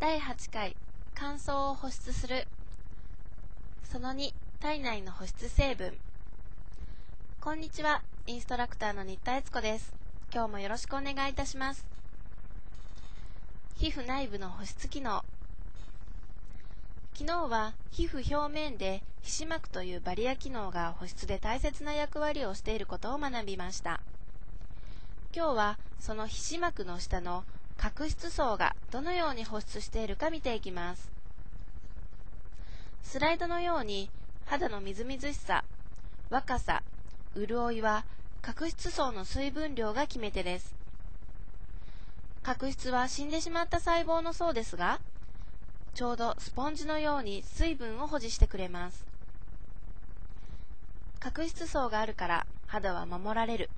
第8回乾燥を保湿する。その2体内の保湿成分。こんにちはインストラクターの新田悦子です。今日もよろしくお願いいたします。皮膚内部の保湿機能。昨日は皮膚表面で皮脂膜というバリア機能が保湿で大切な役割をしていることを学びました。今日はその皮脂膜の下の角質層がどのように保湿しているか見ていきます。スライドのように肌のみずみずしさ若さ潤いは角質層の水分量が決め手です。角質は死んでしまった細胞の層ですがちょうどスポンジのように水分を保持してくれます。角質層があるから肌は守られる。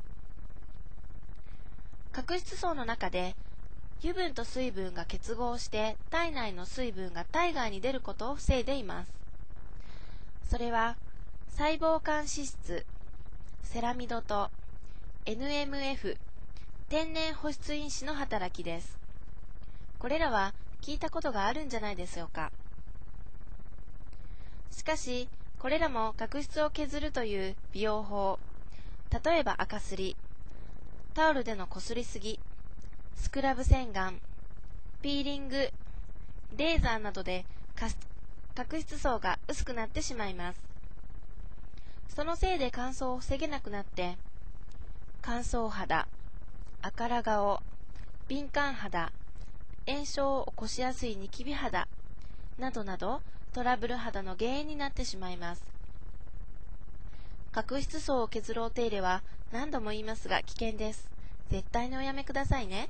角質層の中で油分と水分が結合して体内の水分が体外に出ることを防いでいます。それは細胞間脂質セラミドと NMF 天然保湿因子の働きです。これらは聞いたことがあるんじゃないでしょうか。しかしこれらも角質を削るという美容法。例えば赤すり。タオルでのこすりすぎ、スクラブ洗顔、ピーリング、レーザーなどで角質層が薄くなってしまいます。そのせいで乾燥を防げなくなって、乾燥肌、赤ら顔、敏感肌、炎症を起こしやすいニキビ肌、などなどトラブル肌の原因になってしまいます。角質層を削るお手入れは何度も言いますが危険です。絶対におやめくださいね。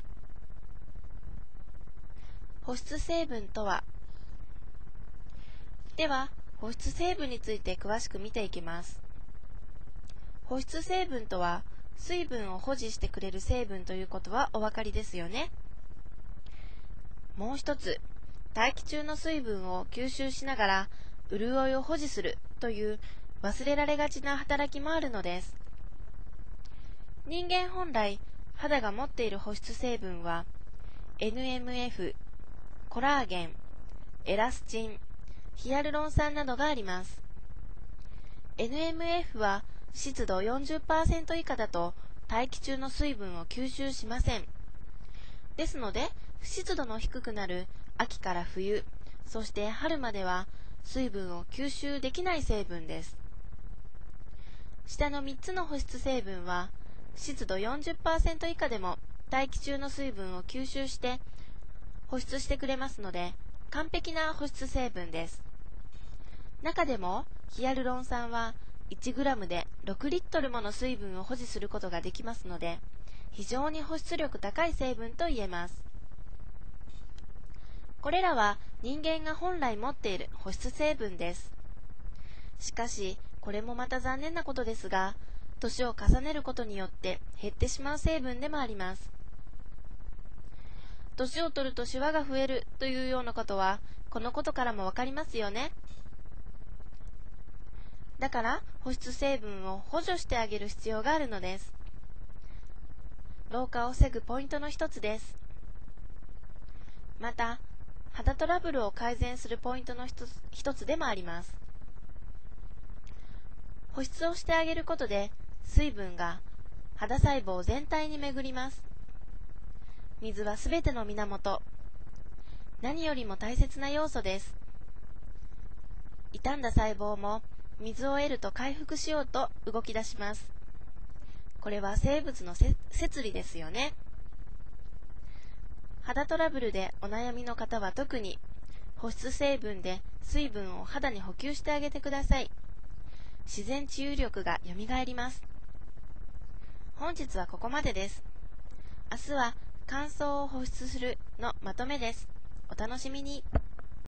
保湿成分とは？では、保湿成分について詳しく見ていきます。保湿成分とは、水分を保持してくれる成分ということはお分かりですよね。もう一つ、大気中の水分を吸収しながら潤いを保持するという忘れられがちな働きもあるのです。人間本来、肌が持っている保湿成分は NMF、コラーゲン、エラスチン、ヒアルロン酸などがあります。NMF は湿度40%以下だと大気中の水分を吸収しません。ですので、湿度の低くなる秋から冬、そして春までは水分を吸収できない成分です。下の3つの保湿成分は湿度40%以下でも大気中の水分を吸収して保湿してくれますので完璧な保湿成分です。中でもヒアルロン酸は 1g で6リットルもの水分を保持することができますので非常に保湿力高い成分と言えます。これらは人間が本来持っている保湿成分です。しかしこれもまた残念なことですが年を重ねることによって減ってしまう成分でもあります。年を取るとシワが増えるというようなことは、このことからもわかりますよね。だから保湿成分を補助してあげる必要があるのです。老化を防ぐポイントの一つです。また、肌トラブルを改善するポイントの一つでもあります。保湿をしてあげることで水分が肌細胞全体に巡ります。水はすべての源。何よりも大切な要素です。傷んだ細胞も水を得ると回復しようと動き出します。これは生物の摂理ですよね。肌トラブルでお悩みの方は特に保湿成分で水分を肌に補給してあげてください。自然治癒力が蘇ります。本日はここまでです。明日は感想を保湿するのまとめです。お楽しみに。